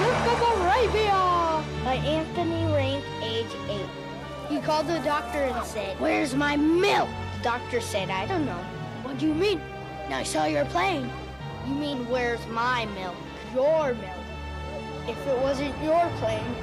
Milk of Arabia! By Anthony Rank, age 8. He called the doctor and said, Where's my milk? The doctor said, I don't know. What do you mean? I saw your plane. You mean, where's my milk? Your milk. If it wasn't your plane,